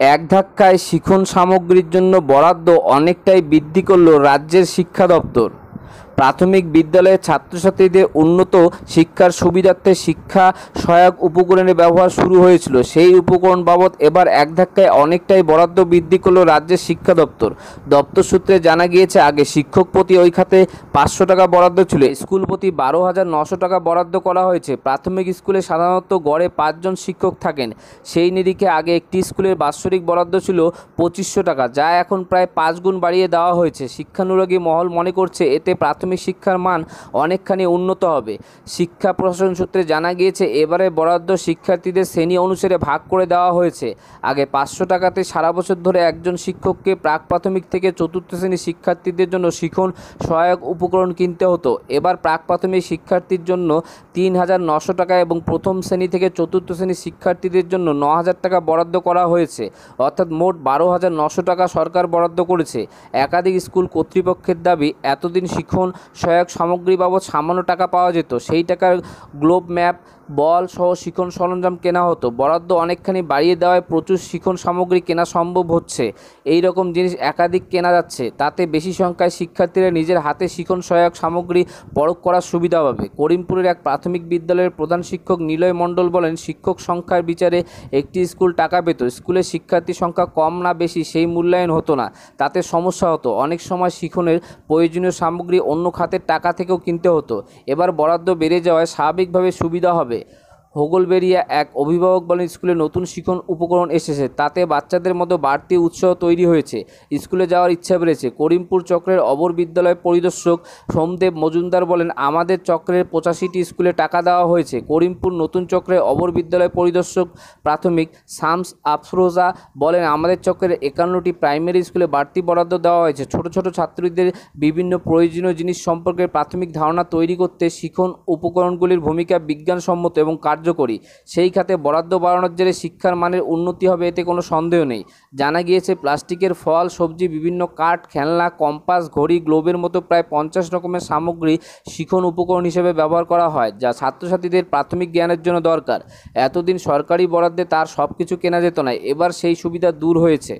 এক ধাক্কায় শিখন সামগ্রীর জন্য বরাদ্দ অনেকটাই বৃদ্ধি করল রাজ্যের শিক্ষা দপ্তর। প্রাথমিক বিদ্যালয়ের ছাত্রছাত্রীদের উন্নত শিক্ষার সুবিধার্থে শিক্ষা সহায়ক উপকরণের ব্যবহার শুরু হয়েছিল। সেই উপকরণ বাবদ এবার এক ধাক্কায় অনেকটাই বরাদ্দ বৃদ্ধি করল রাজ্যের শিক্ষা দপ্তর। দপ্তর সূত্রে জানা গিয়েছে, আগে শিক্ষক প্রতি ওই খাতে পাঁচশো টাকা বরাদ্দ ছিল। স্কুল প্রতি বারো হাজার নশো টাকা বরাদ্দ করা হয়েছে। প্রাথমিক স্কুলে সাধারণত গড়ে পাঁচজন শিক্ষক থাকেন। সেই নিরিখে আগে একটি স্কুলের বাৎসরিক বরাদ্দ ছিল পঁচিশশো টাকা, যা এখন প্রায় পাঁচ গুণ বাড়িয়ে দেওয়া হয়েছে। শিক্ষানুরাগী মহল মনে করছে, এতে প্রাথমিক শিক্ষার মান অনেকখানি উন্নত হবে। শিক্ষা প্রশাসন সূত্রে জানা গিয়েছে, এবারে বরাদ্দ শিক্ষার্থীদের শ্রেণি অনুসারে ভাগ করে দেওয়া হয়েছে। আগে পাঁচশো টাকাতে সারা বছর ধরে একজন শিক্ষককে প্রাক প্রাথমিক থেকে চতুর্থ শ্রেণির শিক্ষার্থীদের জন্য শিখন সহায়ক উপকরণ কিনতে হতো। এবার প্রাক প্রাথমিক শিক্ষার্থীর জন্য তিন হাজার নশো টাকা এবং প্রথম শ্রেণি থেকে চতুর্থ শ্রেণির শিক্ষার্থীদের জন্য ন হাজার টাকা বরাদ্দ করা হয়েছে। অর্থাৎ মোট বারো হাজার নশো টাকা সরকার বরাদ্দ করেছে। একাধিক স্কুল কর্তৃপক্ষের দাবি, এতদিন শিখন সহায়ক সামগ্রী বাবদ সামান্য টাকা পাওয়া যেত। সেই টাকার গ্লোব ম্যাপ বল সহ শিখন সরঞ্জাম কেনা হতো। বরাদ্দ অনেকখানি বাড়িয়ে দেওয়ায় প্রচুর শিখন সামগ্রী কেনা সম্ভব হচ্ছে। এই রকম জিনিস একাধিক কেনা যাচ্ছে। তাতে বেশি সংখ্যায় শিক্ষার্থীরা নিজের হাতে শিখন সহায়ক সামগ্রী পরখ করার সুবিধা পাবে। করিমপুরের এক প্রাথমিক বিদ্যালয়ের প্রধান শিক্ষক নিলয় মণ্ডল বলেন, শিক্ষক সংখ্যার বিচারে একটি স্কুল টাকা পেত। স্কুলে শিক্ষার্থী সংখ্যা কম না বেশি সেই মূল্যায়ন হতো না। তাতে সমস্যা হতো। অনেক সময় শিখনের প্রয়োজনীয় সামগ্রী অন্য খাতের টাকা থেকেও কিনতে হতো। এবার বরাদ্দ বেড়ে যাওয়ায় স্বাভাবিকভাবে সুবিধা হবে। হয় হোগলবেরিয়া এক অভিভাবক বলেন, স্কুলে নতুন শিক্ষণ উপকরণ এসেছে, তাতে বাচ্চাদের মধ্যে বাড়তি উৎসাহ তৈরি হয়েছে। স্কুলে যাওয়ার ইচ্ছা বেড়েছে। করিমপুর চক্রের অবর বিদ্যালয় পরিদর্শক সোমদেব মজুমদার বলেন, আমাদের চক্রের পঁচাশিটি স্কুলে টাকা দেওয়া হয়েছে। করিমপুর নতুন চক্রের অবর বিদ্যালয় পরিদর্শক প্রাথমিক শামস আফরোজা বলেন, আমাদের চক্রের একান্নটি প্রাইমারি স্কুলে বাড়তি বরাদ্দ দেওয়া হয়েছে। ছোট ছোট ছাত্রীদের বিভিন্ন প্রয়োজনীয় জিনিস সম্পর্কে প্রাথমিক ধারণা তৈরি করতে শিখন উপকরণগুলির ভূমিকা বিজ্ঞানসম্মত এবং কার্যকরী সেই খাতে বরাদ্দ বাড়ানোর জেরে শিক্ষার মানের উন্নতি হবে এতে কোনো সন্দেহ নেই। জানা গিয়েছে, প্লাস্টিকের ফল, সবজি, বিভিন্ন কাঠ, খেলনা, কম্পাস, ঘড়ি, গ্লোবের মতো প্রায় পঞ্চাশ রকমের সামগ্রী শিখন উপকরণ হিসেবে ব্যবহার করা হয়, যা ছাত্রছাত্রীদের প্রাথমিক জ্ঞানের জন্য দরকার। এতদিন সরকারি বরাদ্দে তার সব কিছু কেনা যেত না, এবার সেই সুবিধা দূর হয়েছে।